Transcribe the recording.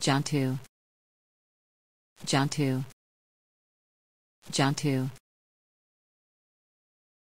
Jantu. Jantu. Jantu.